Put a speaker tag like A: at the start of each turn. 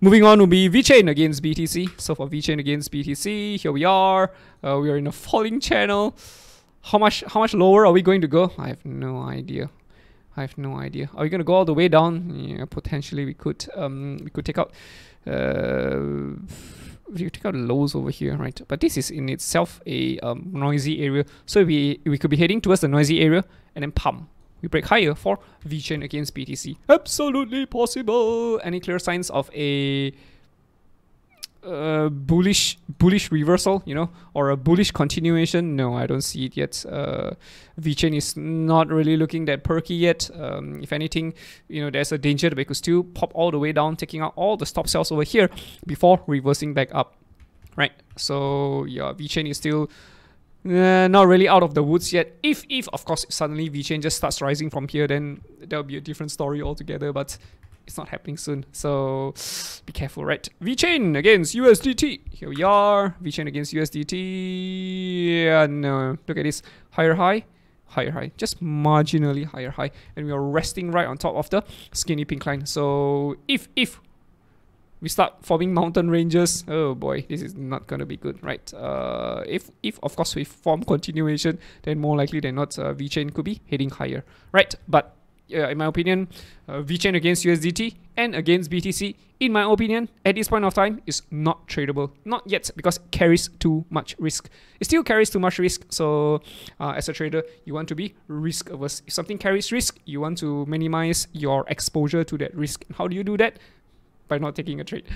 A: moving on will be VeChain against BTC. So for VeChain against BTC, here we are. Uh, we are in a falling channel. How much how much lower are we going to go? I have no idea. I have no idea. Are we going to go all the way down? Yeah, potentially we could. Um, we could take out. Uh, we take out lows over here, right? But this is in itself a um, noisy area, so we we could be heading towards the noisy area and then pump. We break higher for VeChain against BTC. Absolutely possible. Any clear signs of a uh, bullish bullish reversal, you know, or a bullish continuation. No, I don't see it yet. Uh, VeChain is not really looking that perky yet. Um, if anything, you know, there's a danger that we could still pop all the way down, taking out all the stop sells over here before reversing back up, right? So yeah, VeChain is still uh, not really out of the woods yet. If, if of course, suddenly VeChain just starts rising from here, then there'll be a different story altogether. But it's not happening soon. So be careful, right? VeChain against USDT. Here we are. VeChain against USDT. And uh, look at this. Higher high, higher high. Just marginally higher high. And we are resting right on top of the skinny pink line. So if, if we start forming mountain ranges, oh boy, this is not going to be good, right? Uh, if, if of course we form continuation, then more likely than not, uh, VeChain could be heading higher, right? But uh, in my opinion, uh, VeChain against USDT and against BTC, in my opinion, at this point of time, is not tradable. Not yet, because it carries too much risk. It still carries too much risk. So, uh, as a trader, you want to be risk averse. If something carries risk, you want to minimize your exposure to that risk. How do you do that? By not taking a trade.